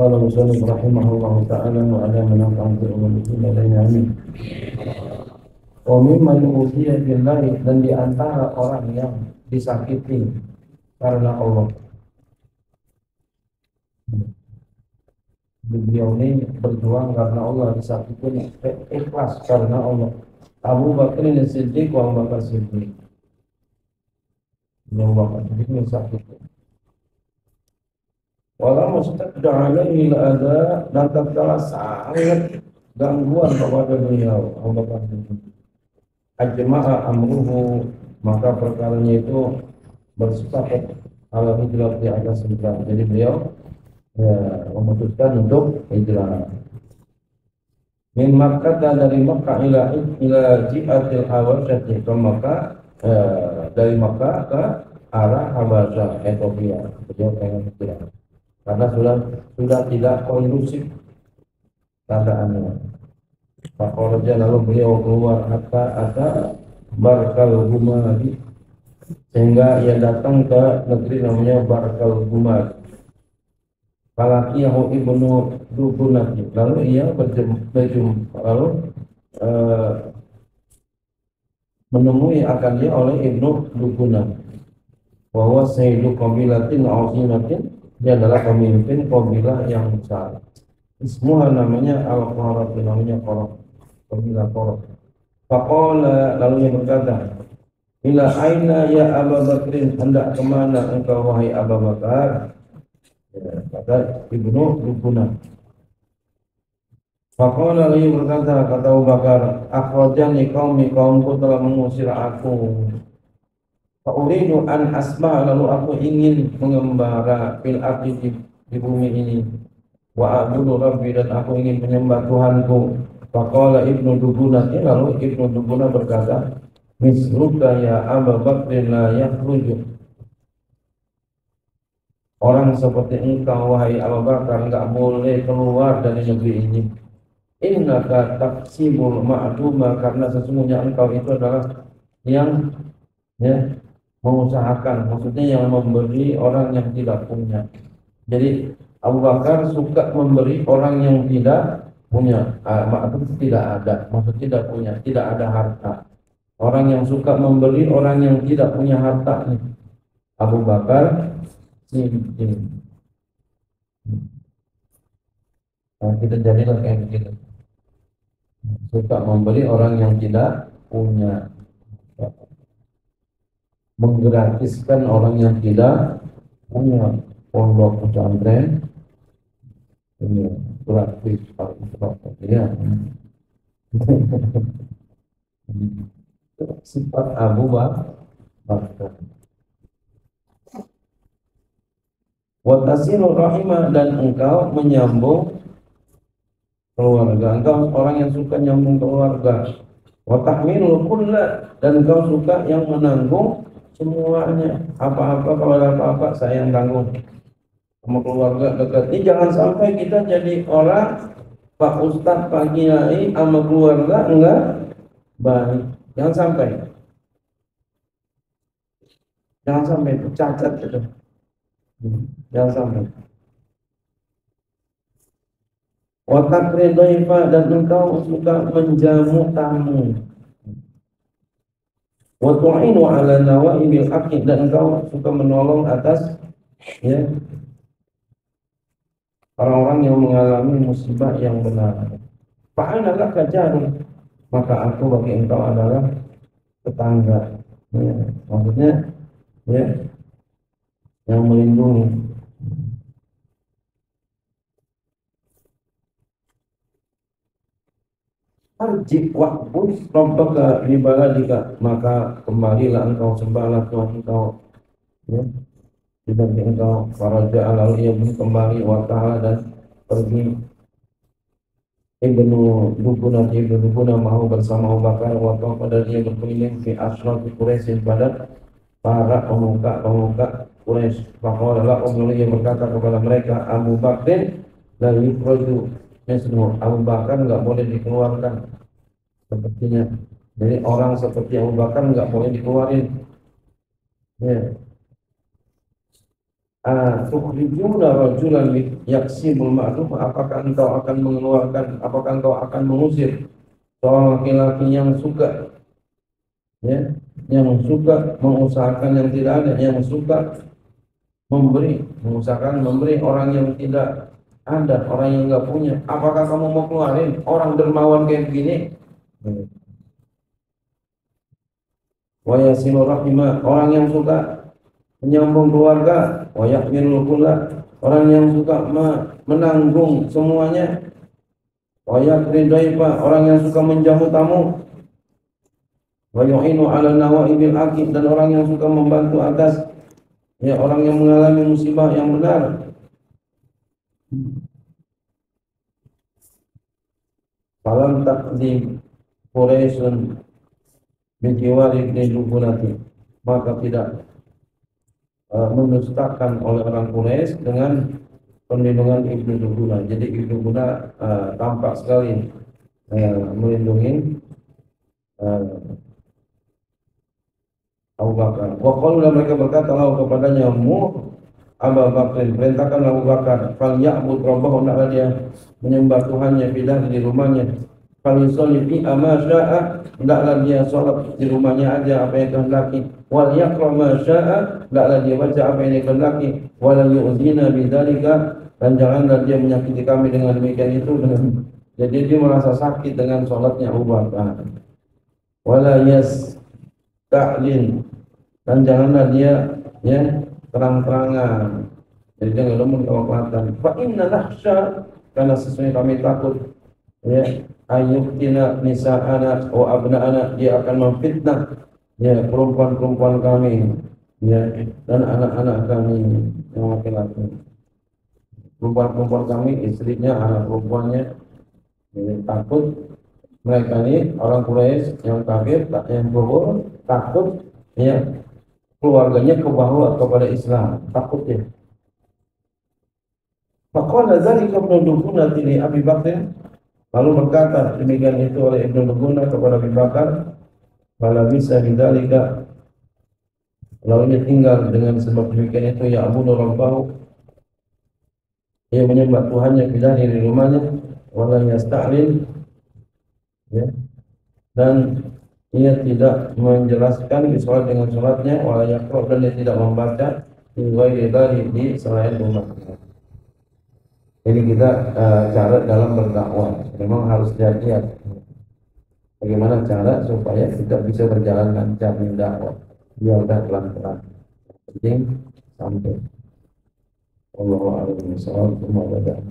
قال المصنف رحمه الله تعالى وعلى من نفع في المسلمين lainnya amin. Wa mimman usiya billahi dan di antara orang yang disakiti karena Allah. Beliau ini berjuang karena Allah disakiti ikhlas karena Allah. Abu Bakar ini Siddiq wa Abu Bakar Siddiq. Abu Bakar Siddiq ini sakit. Walau mustaqda alaihi ada dan tatkala sangat gangguan kepada beliau Allah Ajma'a amruhu maka perkaranya itu bersepakat ala hijrah di atas hijrah. Jadi beliau ya, memutuskan untuk hijrah. Min Makkah dari Makkah ila ila ji'atil Hawasyah ke Makkah eh, dari Makkah ke arah Habasyah Ethiopia. Beliau pengen hijrah karena sudah sudah tidak kondusif keadaannya. Fakoraja lalu beliau keluar hatta ada Barkal Gumadi sehingga ia datang ke negeri namanya Barkal Gumadi. Falakiyahu ibnu Dubunati lalu ia berjumpa lalu uh, menemui akan oleh ibnu Dubunati bahwa sayyidu qabilatin azimatin dia adalah pemimpin kabilah yang besar. Semua namanya Al-Qarab, namanya Qarab. Kabilah Qarab. Faqala lalu yang berkata, Ila aina ya Abu Bakrin hendak ke mana engkau wahai Abu Bakar? Ya, kata Ibnu Rukuna. Faqala lalu berkata kata Abu Bakar, akhrajani qaumi kaumku telah mengusir aku Fa'uridu an asma lalu aku ingin mengembara fil ardi di, di bumi ini. Wa a'budu rabbi dan aku ingin menyembah Tuhanku. Faqala Ibnu Dubuna lalu Ibnu Dubuna berkata, Misruka ya Abu Bakr la yakhruju. Orang seperti engkau wahai Abu Bakar enggak boleh keluar dari negeri ini. Innaka taksibul ma'duma karena sesungguhnya engkau itu adalah yang ya mengusahakan, maksudnya yang memberi orang yang tidak punya. Jadi Abu Bakar suka memberi orang yang tidak punya, ah, maksud tidak ada, maksud tidak punya, tidak ada harta. Orang yang suka memberi orang yang tidak punya harta nih. Abu Bakar ini. Nah, kita jadilah kayak begitu. Suka memberi orang yang tidak punya menggratiskan orang yang tidak punya pondok pesantren ini gratis ya sifat Abu Bakar Watasilu rahimah dan engkau menyambung keluarga. Engkau orang yang suka nyambung keluarga. Watahmilul kulla dan engkau suka yang menanggung semuanya. Apa-apa kalau ada apa-apa saya yang tanggung. Sama keluarga dekat. Ini jangan sampai kita jadi orang Pak Ustadz Pak Kiai sama keluarga enggak baik. Jangan sampai. Jangan sampai cacat itu. Jangan sampai. Watak dan engkau suka menjamu tamu wa tu'inu ala nawaibil haqqi dan engkau suka menolong atas ya orang-orang yang mengalami musibah yang benar. Fa'ana laka jari maka aku bagi engkau adalah tetangga. Ya, maksudnya ya yang melindungi Arji wa'bud rabbaka di baladika maka kembalilah engkau sembahlah Tuhan engkau. Ya. Tidak engkau faraja ia pun kembali wa ta'ala dan pergi. Ibnu Dubuna Ibnu Dubuna mau bersama Abu Bakar wa pada dia berkeliling fi ashraf Quraisy pada para pemuka-pemuka Quraisy. Bahwa Allah yang berkata kepada mereka Abu Bakar dari yukhraju Misnu Abu Bakar nggak boleh dikeluarkan sepertinya. Jadi orang seperti Abu Bakar nggak boleh dikeluarin. Ya. ah, tukhrijuna rajulan yaksibul ma'ruf apakah engkau akan mengeluarkan apakah engkau akan mengusir seorang laki-laki yang suka ya yang suka mengusahakan yang tidak ada yang suka memberi mengusahakan memberi orang yang tidak ada orang yang nggak punya apakah kamu mau keluarin orang dermawan kayak begini? Wa yasilu rahimah orang yang suka menyambung keluarga wa yahmilul orang yang suka menanggung semuanya wa yakridaifa orang yang suka menjamu tamu wa yu'inu 'ala nawaibil akid dan orang yang suka membantu atas ya orang yang mengalami musibah yang benar Falam takdim Quraisyun Bijiwari Ibn Maka tidak uh, mendustakan oleh orang Quraisy dengan perlindungan Ibnu Duguna. Jadi Ibnu Duguna uh, tampak sekali uh, melindungi uh, Abu Bakar. Wa mereka berkata kepadanya mu Abu Bakar perintahkan Abu Bakar fal ya'bud rabbahu hendaklah dia menyembah Tuhannya bidah di rumahnya. Fal yusalli fi ama syaa hendaklah dia salat di rumahnya aja apa yang kehendaki. Wal yaqra ma syaa hendaklah dia baca apa yang kehendaki. Wala yu'zina bidzalika dan janganlah dia menyakiti kami dengan demikian itu. Jadi dia merasa sakit dengan salatnya Abu Bakar. Wala yas ta'lin dan janganlah dia ya terang-terangan. Jadi jangan kalau kelihatan fa inna lahsya karena sesungguhnya kami takut. Ya ayyuktina nisa anak wa abna anak dia akan memfitnah ya perempuan-perempuan kami ya dan anak-anak kami yang laki-laki. Perempuan-perempuan kami istrinya anak perempuannya ya, takut. Mereka ini orang Quraisy yang kafir yang bohong takut ya keluarganya kebawa kepada Islam. Takutnya Faqala dzalika Ibnu Duguna li Abi Bakr. Lalu berkata demikian itu oleh Ibnu Duguna kepada Abi Bakar Fala bisa bidzalika. Lalu ia tinggal dengan sebab demikian itu ya Abu Rabbahu ia menyembah Tuhannya pindah di rumahnya wala yasta'lin ya. Dan ia tidak menjelaskan di sholat dengan sholatnya wala yakro dan dia tidak membaca di dari di selain rumah. Ini kita uh, cara dalam berdakwah. Memang harus hati bagaimana cara supaya kita bisa berjalan lancar dakwah biar pelan-pelan. Penting sampai. Allah